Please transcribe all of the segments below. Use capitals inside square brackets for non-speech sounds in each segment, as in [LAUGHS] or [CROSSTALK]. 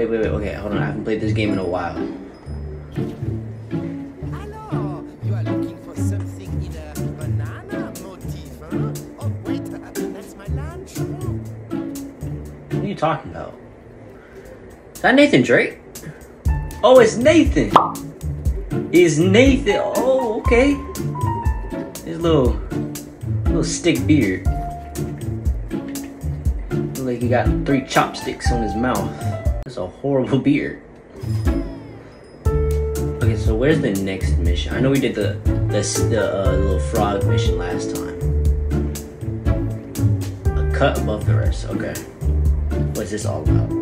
Wait, wait, wait. Okay, hold on. I haven't played this game in a while. Hello, you are looking for something in a banana motif, huh? Oh, wait, uh, that's my lunch. What are you talking about? Is that Nathan Drake? Oh, it's Nathan. It's Nathan. Oh, okay. His little, little stick beard. Look like he got three chopsticks on his mouth. A horrible [LAUGHS] beard. Okay, so where's the next mission? I know we did the the, the uh, little frog mission last time. A cut above the rest. Okay. What's this all about?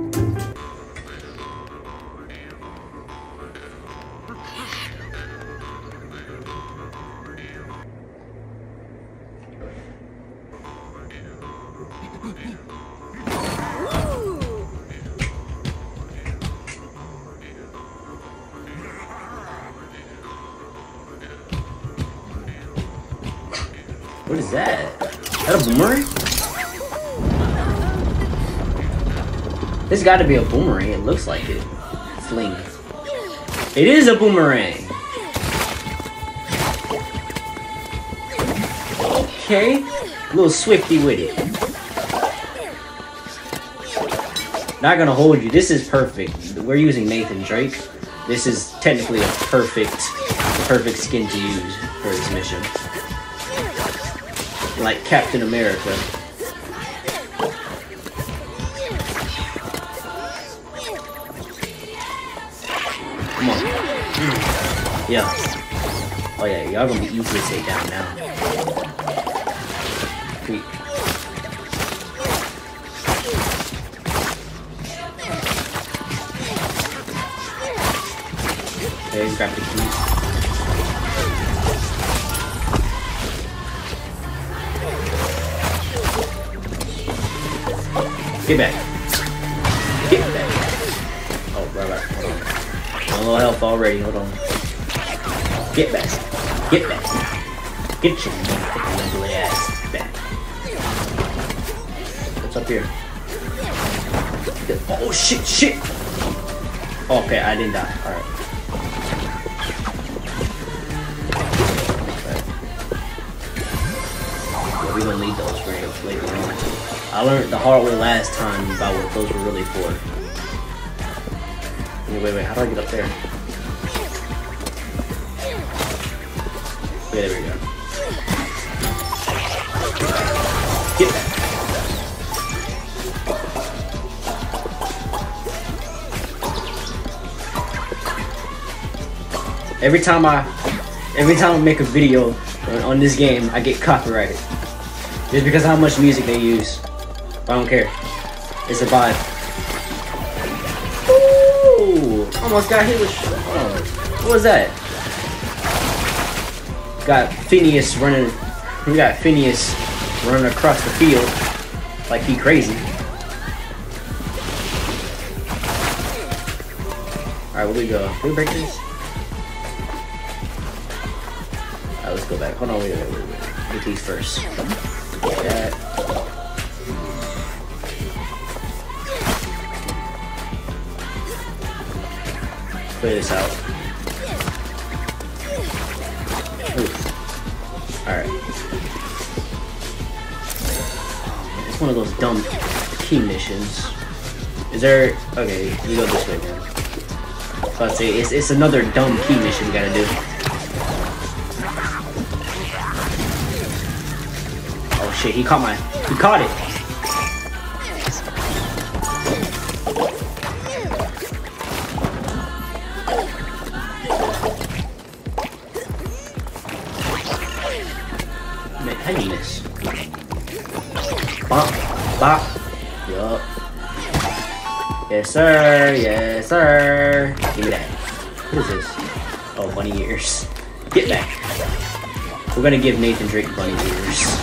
Got to be a boomerang. It looks like it. Fling. It is a boomerang. Okay. A little swifty with it. Not gonna hold you. This is perfect. We're using Nathan Drake. This is technically a perfect, perfect skin to use for this mission. Like Captain America. Yeah. Oh yeah, y'all gonna be to take down now. Sweet. Okay, grab the key. Get back. Get back. Oh, right, right. Hold on. I'm low health already. Hold on. Get back. Get back. Get your ugly ass back. What's up here? Oh shit, shit. Okay, I didn't die. All right. Yeah, we gonna need those for later on. I learned the hard way last time about what those were really for. Wait, wait, wait. How do I get up there? Okay, there we go. Get back. Every time I, every time I make a video on, on this game, I get copyrighted. Just because how much music they use. I don't care. It's a vibe. Ooh! Almost got hit with. Oh, what was that? Got Phineas running. We got Phineas running across the field like he crazy. Alright, where we go? Can we break this? Alright, let's go back. Hold on, wait, wait, wait, wait. Get these first. Get that. Clear this out. One of those dumb key missions. Is there... Okay, we go this way. So I'd say it's, it's another dumb key mission we gotta do. Oh shit, he caught my... He caught it! Man, pettiness. Bop, bop. Yup. Yes, sir. Yes, sir. Give me that. What is this? Oh, bunny ears. Get back. We're gonna give Nathan Drake bunny ears.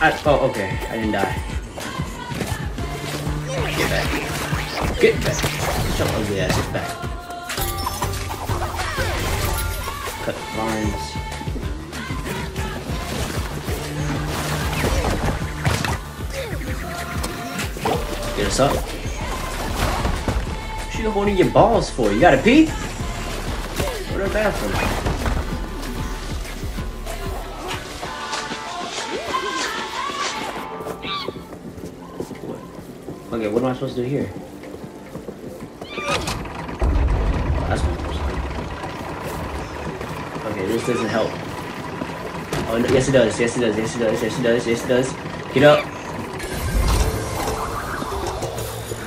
I, oh, okay. I didn't die. Get back. Get back. Shut your ugly ass back. Cut vines. Get us up. What you holding your balls for? You gotta pee? Go to the bathroom. Okay, what am I supposed to do here? Okay, this doesn't help. Oh, no, yes it does, yes it does, yes it does, yes it does, yes it does. Get up.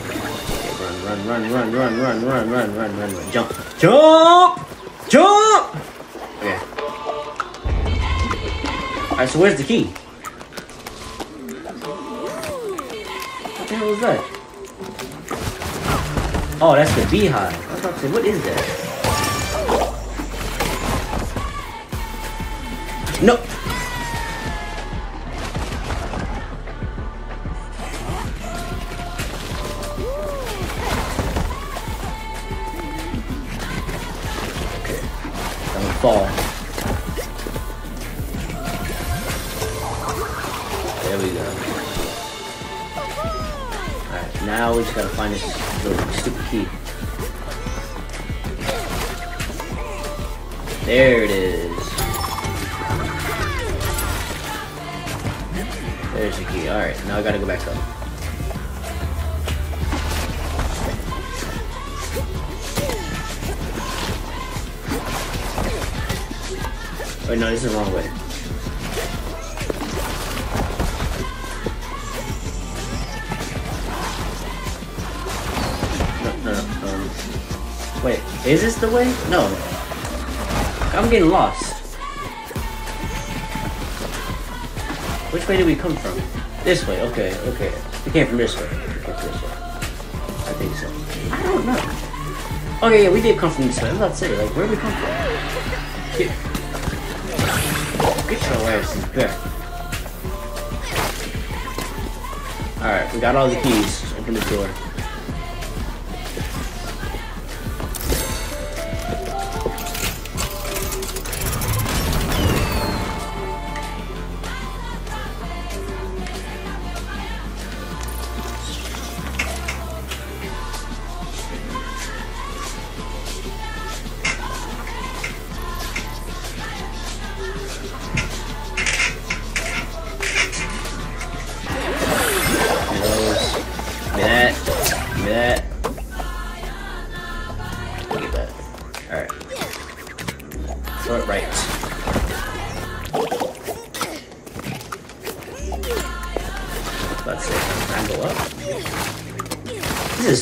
Okay, run, run, run, run, run, run, run, run, run, run, jump. Jump! Jump! Okay. Alright, so where's the key? The hell is that? Oh, that's the beehive. I was about to say, what is that? No! Just gotta find this stupid key. There it is. There's the key. Alright, now I gotta go back up. Wait, no, this is the wrong way. Is this the way? No. I'm getting lost. Which way did we come from? This way, okay, okay. We came from this way. This way. I think so. I don't know. Oh, okay, yeah, we did come from this way. I was about to say, like, where did we come from? Get, get your asses back. Alright, we got all the keys. Open the door.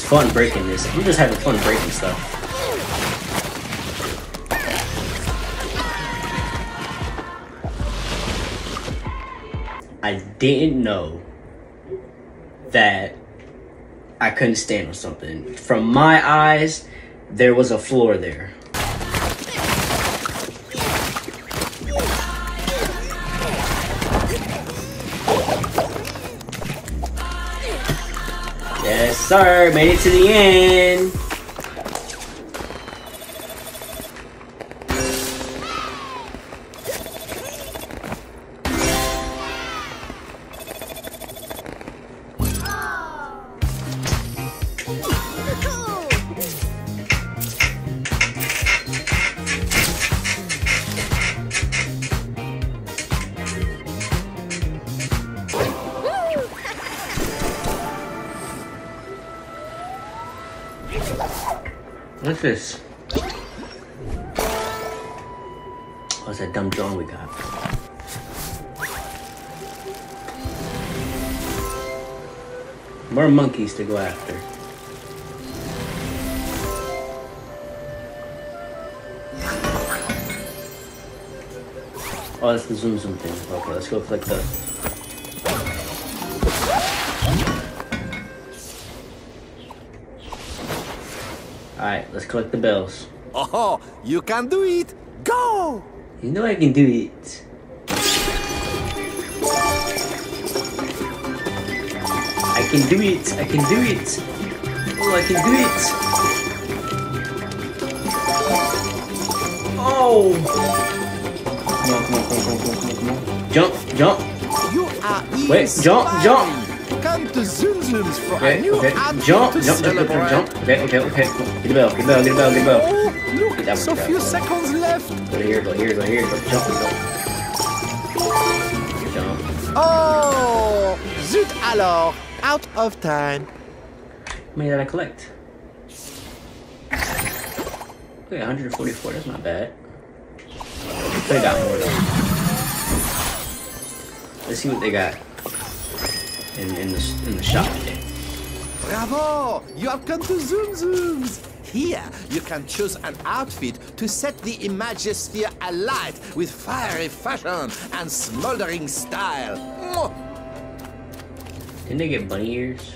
Fun breaking this. I'm just having fun breaking stuff. I didn't know that I couldn't stand on something. From my eyes, there was a floor there. Yes, sir. Made it to the end. More monkeys to go after. Oh, that's the zoom zoom thing. Okay, let's go click the. Alright, let's collect the bells. Oh, you can do it. Go! You know I can do it. Can do it. I can do it. Oh, I can do it! Oh! Come on, come on, come on, come on, come on, come on. Jump, jump. You are Wait, jump, jump. Come to Zoom Zooms for a Okay, new okay. Jump, jump, jump, jump, celebrate. jump. Okay, okay, okay. Get the bell, get the bell, get the bell, get the bell. Oh, look, Get that so few one. seconds left. Go here, go here, go here, go jump, go. Jump. Oh, zut alors, out of time. How many did I collect? Okay, 144, that's not bad. They got more though. Let's see what they got in, in the in the shop today. Bravo! You have come to Zoom Zooms! Here, you can choose an outfit to set the Imagisphere alight with fiery fashion and smoldering style. Didn't they get bunny ears?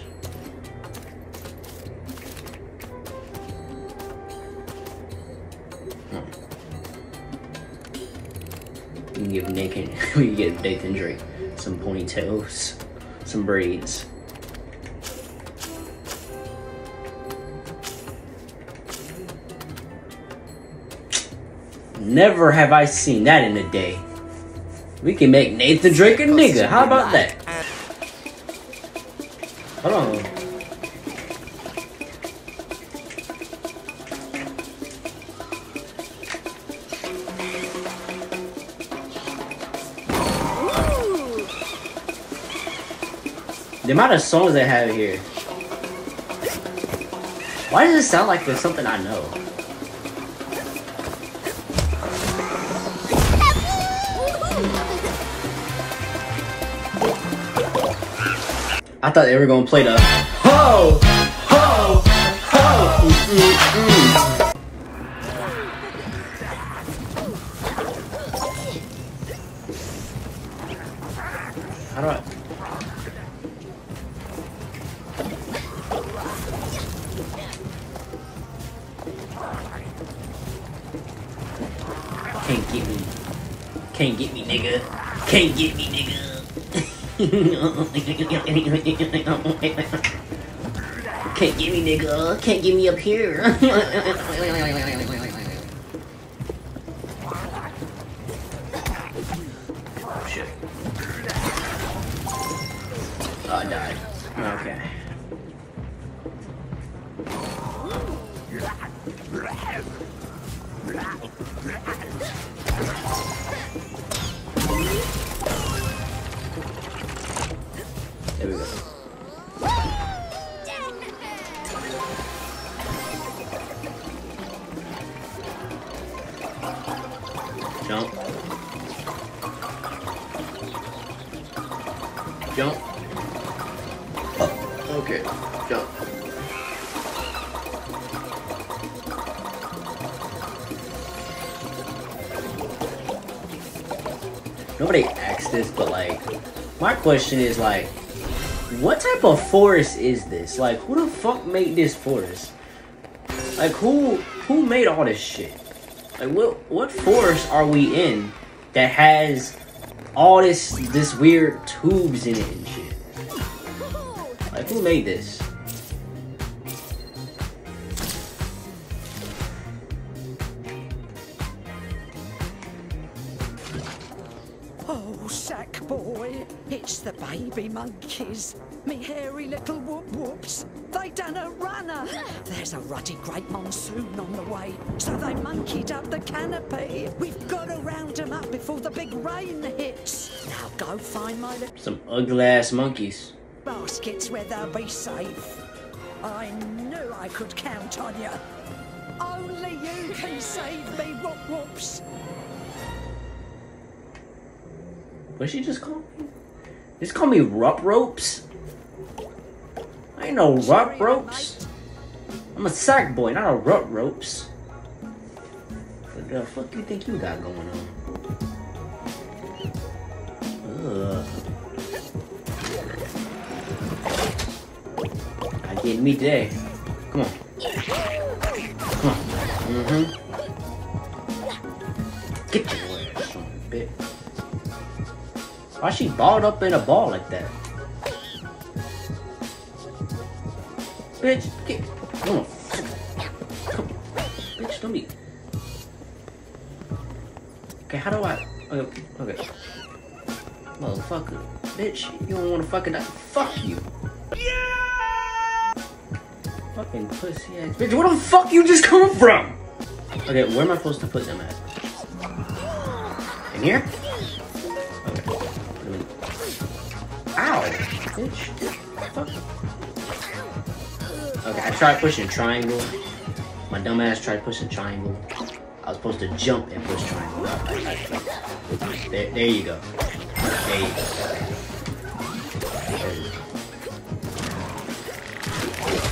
Hmm. Huh. We can give Nathan, we can give Nathan Drake some ponytails, some braids. Never have I seen that in a day. We can make Nathan Drake a nigga. How about that? And Hold on. The amount of songs they have here. Why does it sound like there's something I know? I thought they were gonna play the ho ho ho. Mm, mm, mm. Can't get me. Can't get me, nigga. Can't get me, nigga. Can't get me, nigga. Can't get me up here. [LAUGHS] Jump. Jump. Okay, jump. Nobody asked this, but like, my question is like, what type of forest is this? Like, who the fuck made this forest? Like, who who made all this shit? Like, what what forest are we in that has all this this weird tubes in it and shit? Like, who made this? Oh, Sackboy, it's the baby monkeys. Me hairy little whoop whoops. They done a runner. There's a ruddy great monsoon on the way, so they monkeyed up the canopy. We've got to round 'em up before the big rain hits. Now go find my little Some ugly ass monkeys. baskets where they'll be safe. I knew I could count on you. Only you can save me, whoop whoops. What she just call me? Just call me Rup Ropes? I ain't no Rup Ropes. I'm a Sackboy, not a Rup Ropes. What the fuck do you think you got going on? Ugh. Not getting me today. Come on. Come on. Mm-hmm. Get Why she balled up in a ball like that? Bitch, get. Come on. Come. Bitch, don't be. Okay, how do I. Okay. okay. Motherfucker. Bitch, you don't wanna fucking die. Fuck you. Yeah. Fucking pussy ass. Bitch, where the fuck you just come from? Okay, where am I supposed to put them at? In here? Okay, I tried pushing triangle. My dumbass tried pushing triangle. I was supposed to jump and push triangle. There you go. There you go. There you go.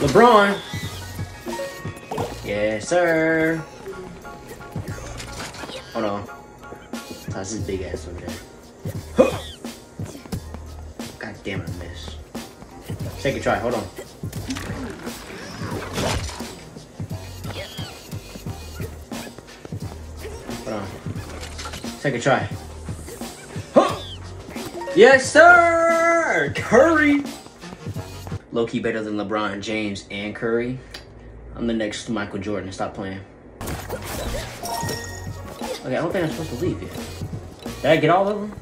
LeBron. Yes, sir. Hold on. That's his big ass over there. Missed. Take a try, hold on. Hold on. Take a try. Yes, sir! Curry! Low key better than LeBron James and Curry. I'm the next Michael Jordan. Stop playing. Okay, I don't think I'm supposed to leave yet. Did I get all of them?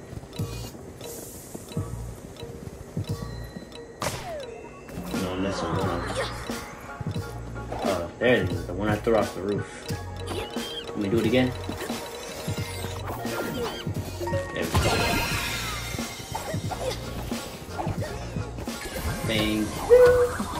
Threw off the roof. Let me do it again. There we go. Bang.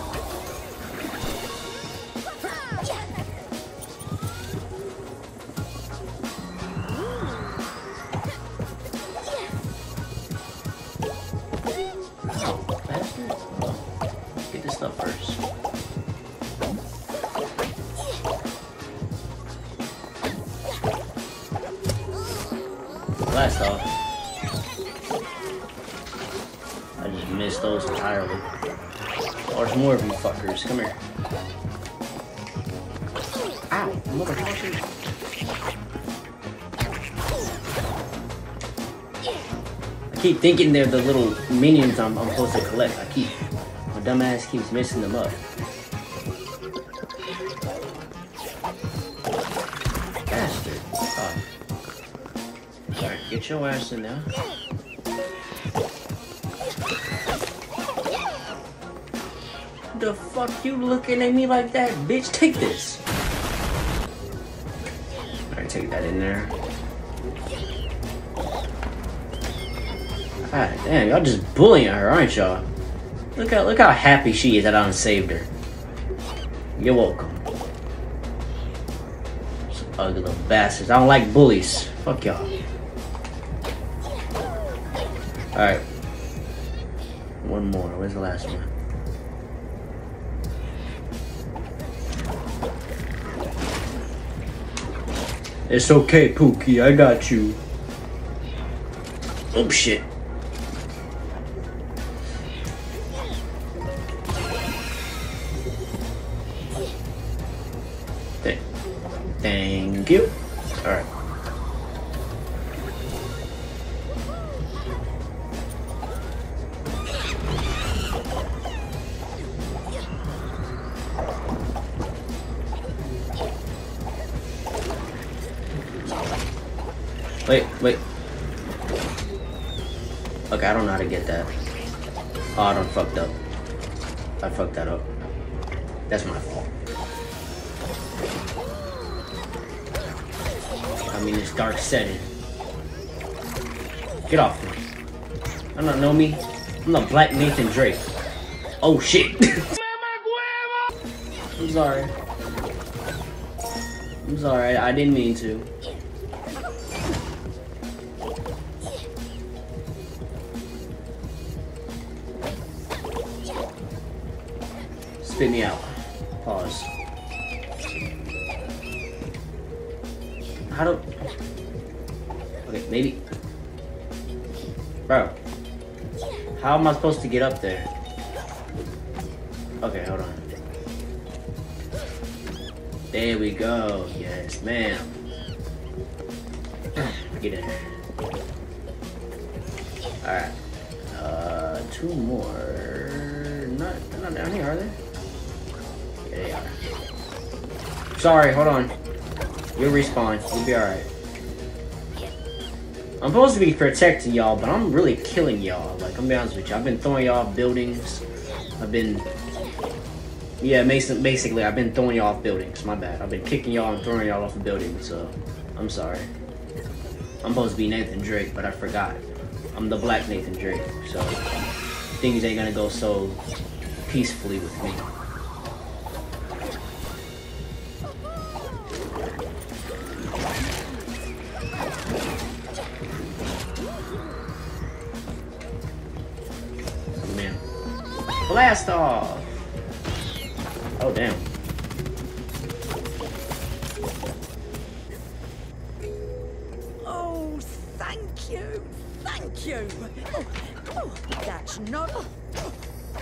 Keep thinking they're the little minions I'm, I'm supposed to collect. I keep, my dumbass keeps messing them up. Bastard. Oh. Alright, get your ass in there. The fuck you looking at me like that, bitch? Take this. Alright, take that in there. God damn, y'all just bullying her, aren't y'all? Look how look how happy she is that I saved her. You're welcome. Some ugly little bastards. I don't like bullies. Fuck y'all. Alright. One more. Where's the last one? It's okay, Pookie. I got you. Oh shit. You. Alright. Wait, wait. Okay, I don't know how to get that. Oh, I don't fucked up. I fucked that up. That's my fault. I mean, it's dark setting. Get off me. I don't know me. I'm the Black Nathan Drake. Oh shit. [LAUGHS] I'm sorry. I'm sorry. I didn't mean to. Spit me out. How do... Okay, maybe... Bro. How am I supposed to get up there? Okay, hold on. There we go. Yes, ma'am. [CLEARS THROAT] Get in. Alright. Uh, two more. Not, they're not down here, are they? There you are. Sorry, hold on. You'll respawn. You'll be alright. I'm supposed to be protecting y'all, but I'm really killing y'all. Like, I'm be honest with you. I've been throwing y'all buildings. I've been... Yeah, basically, I've been throwing y'all off buildings. My bad. I've been kicking y'all and throwing y'all off of buildings, so... I'm sorry. I'm supposed to be Nathan Drake, but I forgot. I'm the black Nathan Drake, so... Things ain't gonna go so peacefully with me. Blast off! Oh, damn. Oh, thank you, thank you. Oh, oh, that's not.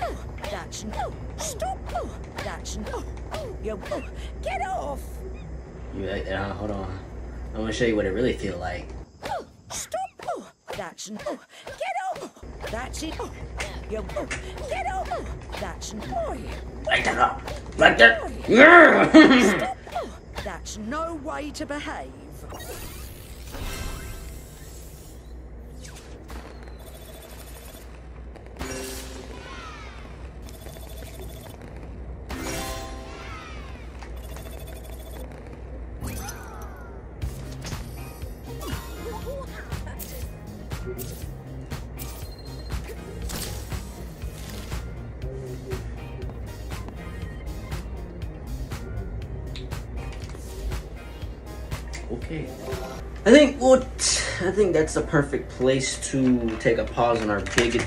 Oh, that's no. Stop. That's no. You get off. You, uh, hold on. I'm gonna show you what it really feel like. Stop. That's no. Get off. That's it. You get off. That's no. Like that! Like that! Yeah! That's no way to behave. Okay. I think what I think that's the perfect place to take a pause on our big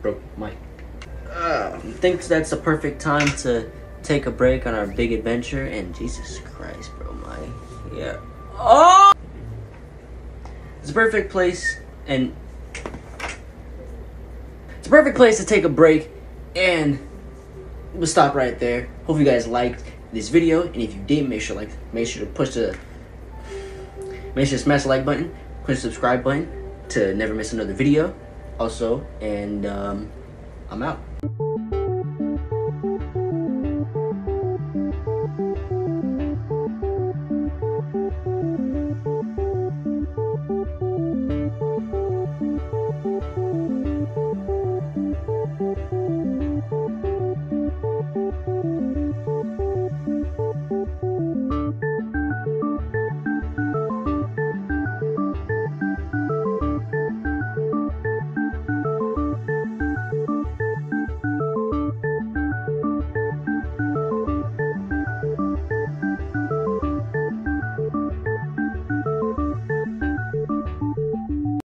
broke mic. Uh, I think that's the perfect time to take a break on our big adventure and Jesus Christ, bro, my yeah. Oh! It's a perfect place and it's a perfect place to take a break and we'll stop right there. Hope you guys liked this video, and if you did, make sure like make sure to push the make sure to smash the like button, click the subscribe button to never miss another video. Also, and um, I'm out.